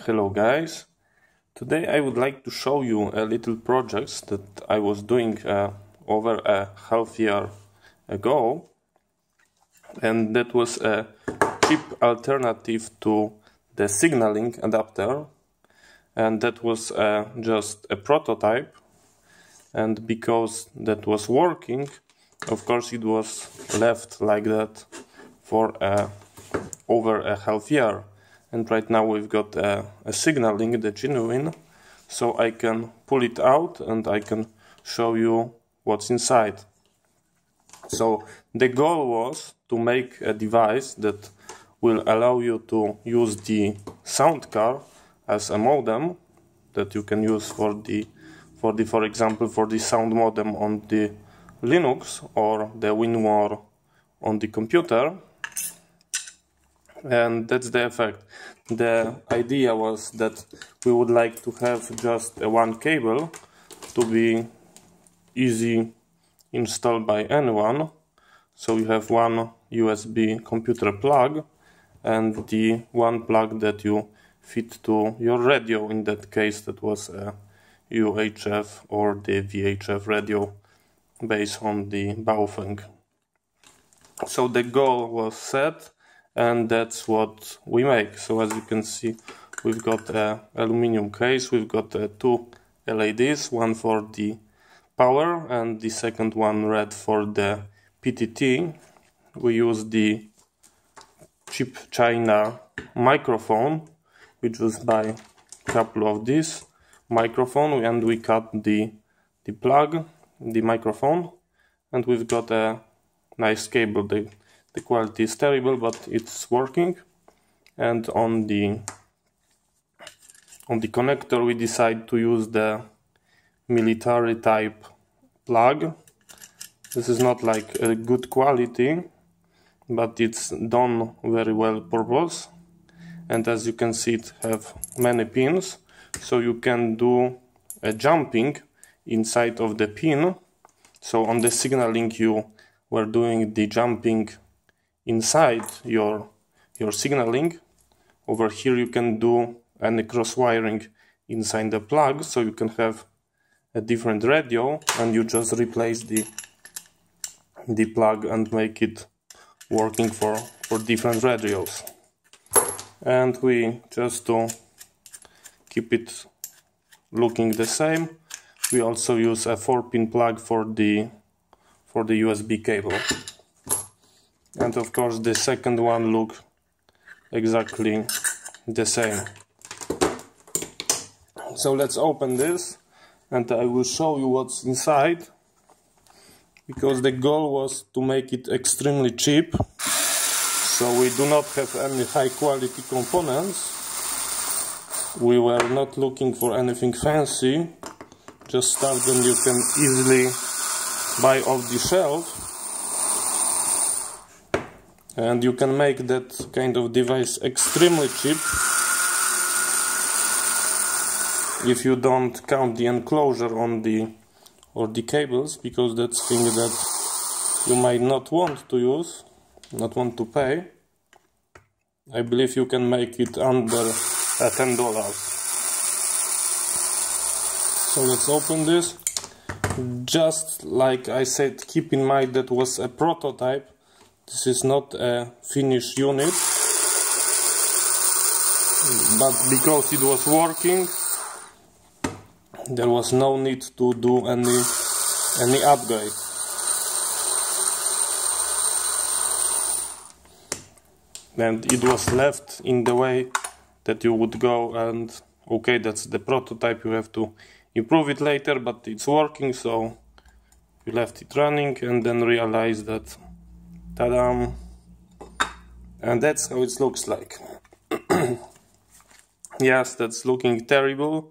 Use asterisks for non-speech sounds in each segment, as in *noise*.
Hello guys, today I would like to show you a little project that I was doing uh, over a half year ago. And that was a cheap alternative to the SignaLink adapter. And that was uh, just a prototype. And because that was working of course it was left like that for uh, over a half year and right now we've got a, a SignaLink the genuine so I can pull it out and I can show you what's inside. So the goal was to make a device that will allow you to use the sound card as a modem that you can use for the for the for example for the sound modem on the Linux or the Winmor on the computer and that's the effect. The idea was that we would like to have just one cable to be easy installed by anyone. So you have one USB computer plug and the one plug that you fit to your radio. In that case, that was a UHF or the VHF radio based on the Baofeng. So the goal was set and that's what we make. So as you can see, we've got a aluminum case, we've got uh, two LEDs, one for the power and the second one red for the PTT. We use the cheap China microphone, which was by a couple of these microphone and we cut the the plug, the microphone, and we've got a nice cable. The the quality is terrible but it's working. And on the on the connector we decide to use the military type plug. This is not like a good quality but it's done very well purpose and as you can see it have many pins. So you can do a jumping inside of the pin. So on the SignaLink you were doing the jumping inside your your SignaLink. Over here you can do any cross wiring inside the plug so you can have a different radio and you just replace the the plug and make it working for for different radios. And we just to keep it looking the same. We also use a 4 pin plug for the for the USB cable and of course the second one look exactly the same. So let's open this and I will show you what's inside because the goal was to make it extremely cheap. So we do not have any high quality components. We were not looking for anything fancy. Just stuff that you can easily buy off the shelf and you can make that kind of device extremely cheap. If you don't count the enclosure on the or the cables because that's thing that you might not want to use not want to pay I believe you can make it under ten dollars. So let's open this. Just like I said keep in mind that was a prototype this is not a finished unit, but because it was working, there was no need to do any any upgrade. And it was left in the way that you would go and okay that's the prototype you have to improve it later but it's working so you left it running and then realized that Ta-da! And that's how it looks like. *clears throat* yes, that's looking terrible.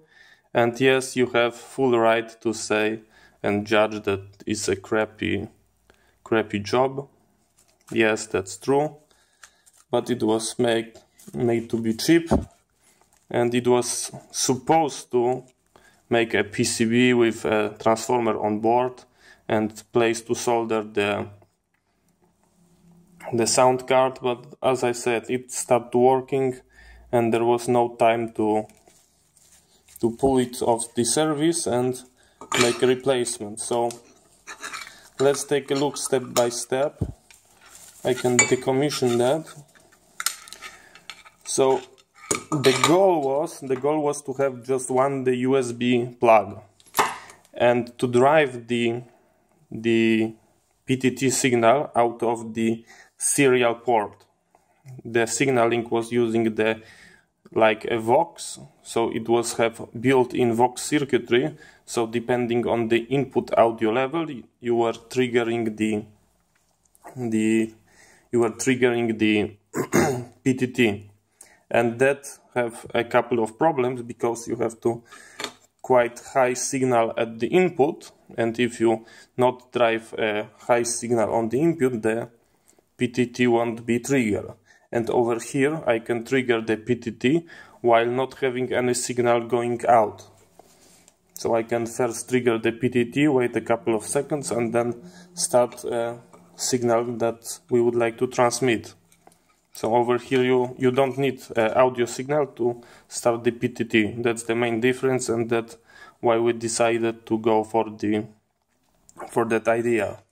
And yes, you have full right to say and judge that it's a crappy, crappy job. Yes, that's true. But it was made, made to be cheap. And it was supposed to make a PCB with a transformer on board and place to solder the the sound card but as I said it stopped working and there was no time to to pull it off the service and make a replacement. So let's take a look step by step. I can decommission that. So the goal was the goal was to have just one the USB plug and to drive the the PTT signal out of the serial port. The SignaLink was using the like a Vox, so it was have built-in Vox circuitry. So depending on the input audio level, you were triggering the the you were triggering the *clears throat* PTT, and that have a couple of problems because you have to quite high signal at the input and if you not drive a high signal on the input the PTT won't be triggered and over here I can trigger the PTT while not having any signal going out so I can first trigger the PTT wait a couple of seconds and then start a signal that we would like to transmit so over here you, you don't need audio signal to start the PTT. That's the main difference and that's why we decided to go for the for that idea.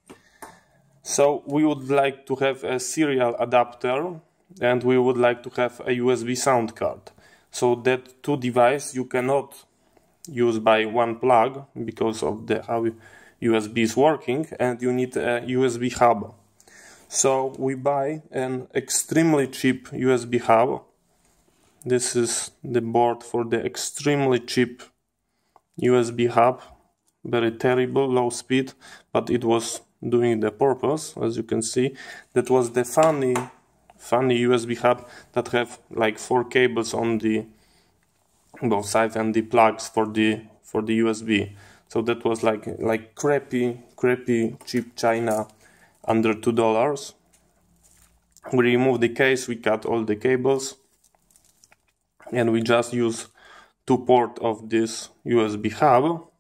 So we would like to have a serial adapter and we would like to have a USB sound card. So that two device you cannot use by one plug because of the how USB is working and you need a USB hub. So we buy an extremely cheap USB hub. This is the board for the extremely cheap USB hub. Very terrible, low speed, but it was doing the purpose, as you can see. That was the funny, funny USB hub that have like four cables on the both sides and the plugs for the for the USB. So that was like like crappy, crappy cheap China under two dollars. We remove the case, we cut all the cables, and we just use two port of this USB hub.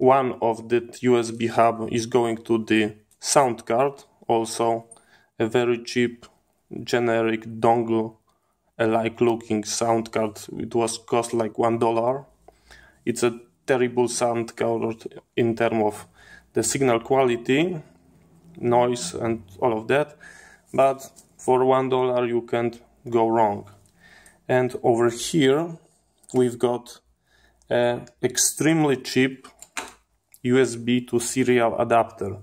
One of that USB hub is going to the sound card, also a very cheap generic dongle a like looking sound card. It was cost like one dollar. It's a terrible sound card in terms of the signal quality noise and all of that but for one dollar you can't go wrong and over here we've got an extremely cheap USB to serial adapter.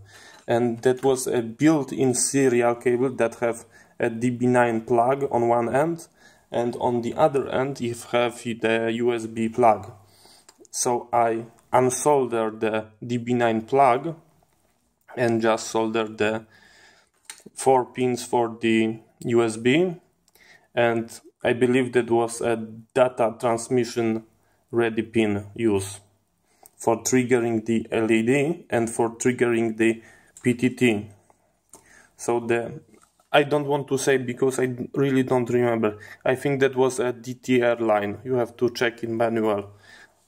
And that was a built-in serial cable that have a DB9 plug on one end and on the other end you have the USB plug. So I unsolder the DB9 plug and just solder the four pins for the USB and I believe that was a data transmission ready pin use for triggering the LED and for triggering the PTT. So the I don't want to say because I really don't remember. I think that was a DTR line. You have to check in manual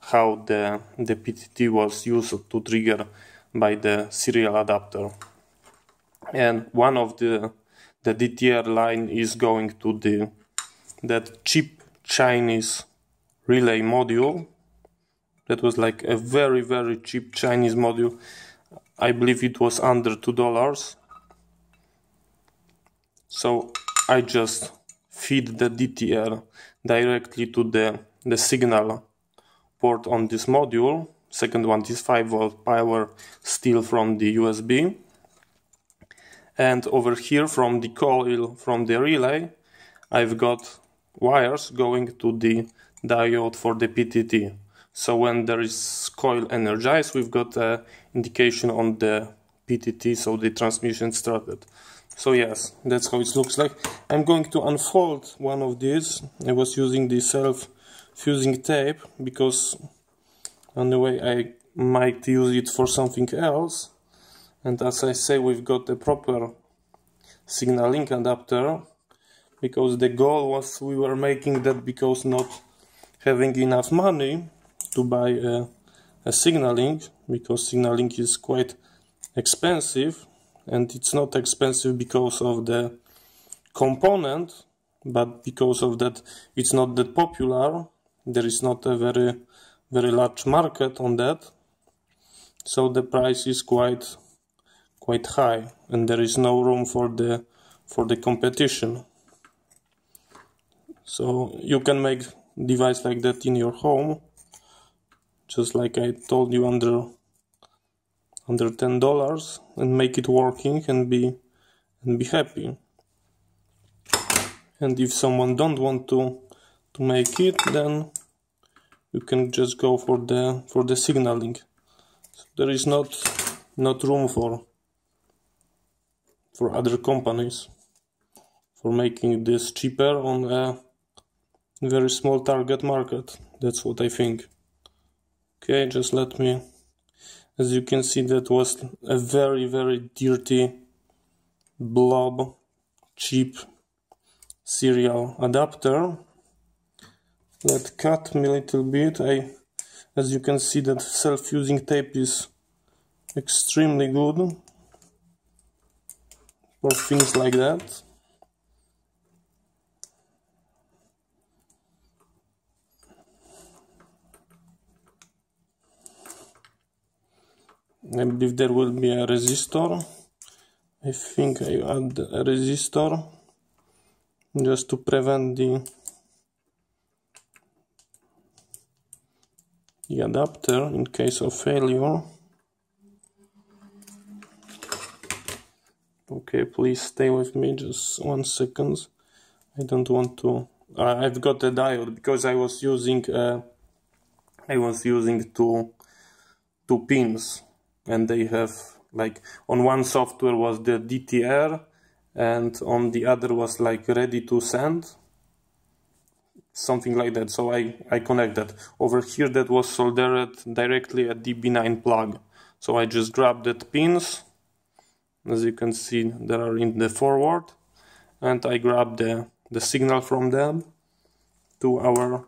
how the the PTT was used to trigger by the serial adapter. And one of the the DTR line is going to the that cheap Chinese relay module. That was like a very very cheap Chinese module. I believe it was under two dollars. So I just feed the DTR directly to the the signal port on this module second one is 5 volt power still from the USB and over here from the coil from the relay I've got wires going to the diode for the PTT so when there is coil energized we've got an indication on the PTT so the transmission started so yes that's how it looks like. I'm going to unfold one of these. I was using the self-fusing tape because anyway I might use it for something else. And as I say we've got a proper SignaLink adapter because the goal was we were making that because not having enough money to buy a, a SignaLink because SignaLink is quite expensive and it's not expensive because of the component but because of that it's not that popular. There is not a very very large market on that. So the price is quite quite high and there is no room for the for the competition. So you can make device like that in your home just like I told you under under ten dollars and make it working and be and be happy. And if someone don't want to to make it then you can just go for the for the SignaLink. So there is not not room for for other companies for making this cheaper on a very small target market. That's what I think okay just let me as you can see that was a very very dirty blob cheap serial adapter let cut me a little bit. I as you can see that self-fusing tape is extremely good for things like that I believe there will be a resistor I think I add a resistor just to prevent the the adapter in case of failure. Okay, please stay with me just one second. I don't want to. I've got a diode because I was using. Uh, I was using two two pins, and they have like on one software was the DTR, and on the other was like ready to send something like that. So I, I connect that. Over here that was soldered directly at the B9 plug. So I just grabbed that pins. As you can see, they are in the forward. And I grab the, the signal from them to our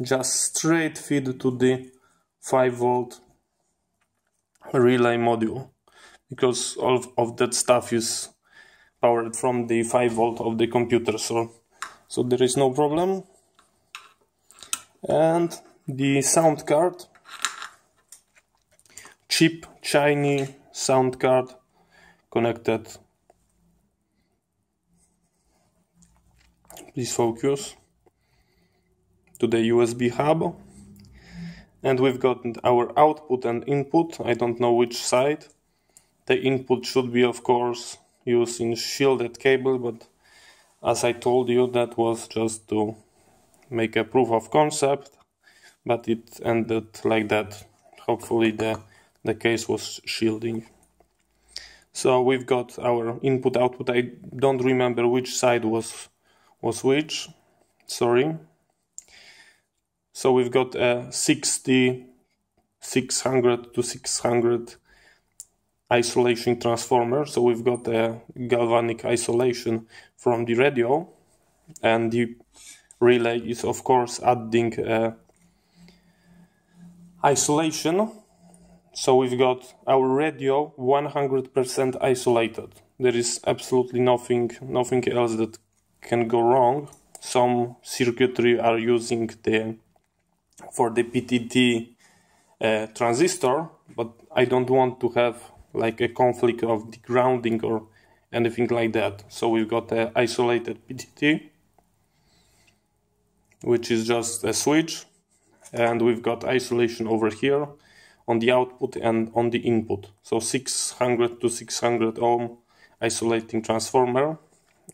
just straight feed to the 5 volt relay module because all of that stuff is powered from the 5 volt of the computer so so there is no problem. And the sound card cheap shiny sound card connected. Please focus to the USB hub and we've got our output and input I don't know which side the input should be of course using shielded cable but as I told you, that was just to make a proof of concept, but it ended like that. Hopefully the, the case was shielding. So we've got our input output. I don't remember which side was was which. Sorry. So we've got a 60 600 to 600 isolation transformer. So we've got a galvanic isolation from the radio, and the relay is of course adding uh, isolation. So we've got our radio 100% isolated. There is absolutely nothing, nothing else that can go wrong. Some circuitry are using the for the PTT uh, transistor, but I don't want to have like a conflict of the grounding or anything like that. So we've got an isolated PTT, which is just a switch, and we've got isolation over here on the output and on the input. So 600 to 600 ohm isolating transformer.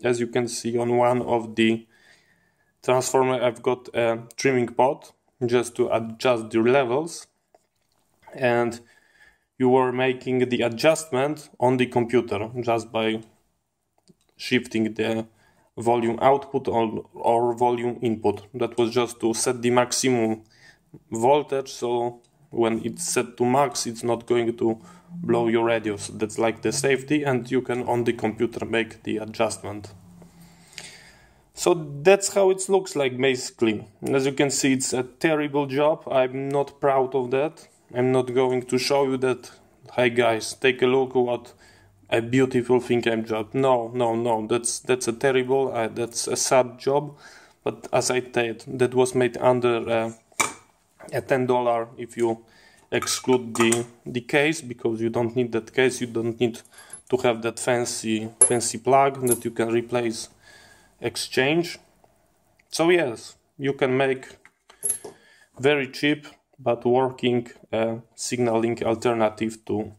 As you can see on one of the transformer, I've got a trimming pot just to adjust the levels. And you were making the adjustment on the computer just by shifting the volume output or, or volume input. That was just to set the maximum voltage. So when it's set to max it's not going to blow your radio so that's like the safety. And you can on the computer make the adjustment so that's how it looks like basically as you can see it's a terrible job i'm not proud of that I'm not going to show you that. Hi guys, take a look what a beautiful thing I'm job. No, no, no. That's that's a terrible. Uh, that's a sad job. But as I said, that was made under uh, a ten dollar if you exclude the the case because you don't need that case. You don't need to have that fancy fancy plug that you can replace exchange. So yes, you can make very cheap but working uh, SignaLink alternative to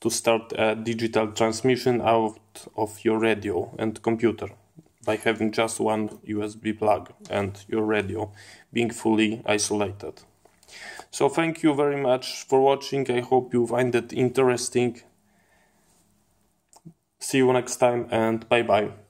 to start a digital transmission out of your radio and computer by having just one USB plug and your radio being fully isolated. So thank you very much for watching. I hope you find it interesting. See you next time and bye bye.